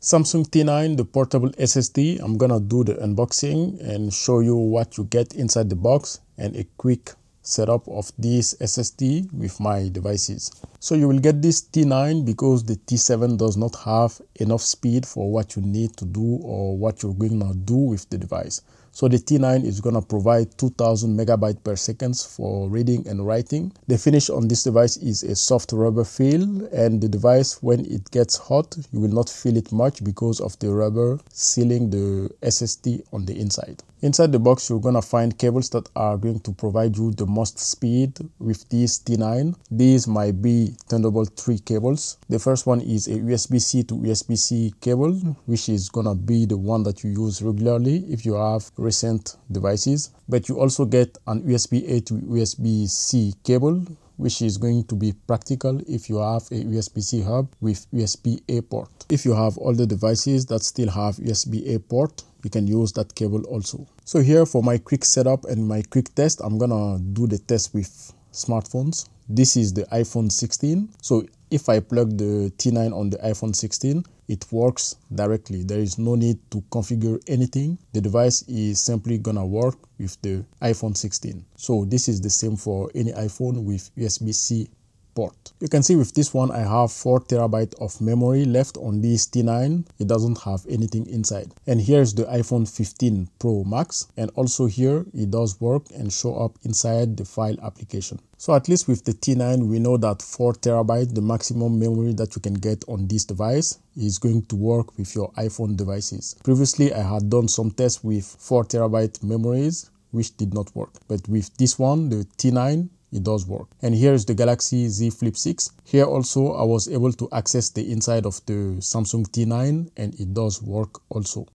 Samsung T9, the portable SSD. I'm gonna do the unboxing and show you what you get inside the box and a quick setup of this SSD with my devices. So you will get this T9 because the T7 does not have enough speed for what you need to do or what you're going to do with the device. So the T9 is going to provide 2000 megabyte per second for reading and writing. The finish on this device is a soft rubber feel and the device when it gets hot you will not feel it much because of the rubber sealing the SSD on the inside. Inside the box you're going to find cables that are going to provide you the most speed with this T9. These might be Thunderbolt 3 cables. The first one is a USB-C to USB-C cable which is to be the one that you use regularly if you have recent devices but you also get an USB-A to USB-C cable which is going to be practical if you have a USB-C hub with USB-A port. If you have all the devices that still have USB-A port, you can use that cable also. So here for my quick setup and my quick test, I'm gonna do the test with smartphones. This is the iPhone 16. So if I plug the T9 on the iPhone 16, it works directly. There is no need to configure anything. The device is simply gonna work with the iPhone 16. So this is the same for any iPhone with USB-C port. You can see with this one I have 4 terabyte of memory left on this T9. It doesn't have anything inside. And here's the iPhone 15 Pro Max and also here it does work and show up inside the file application. So at least with the T9 we know that 4 terabyte the maximum memory that you can get on this device is going to work with your iPhone devices. Previously I had done some tests with 4 terabyte memories which did not work. But with this one, the T9, it does work. And here is the Galaxy Z Flip 6. Here also I was able to access the inside of the Samsung T9 and it does work also.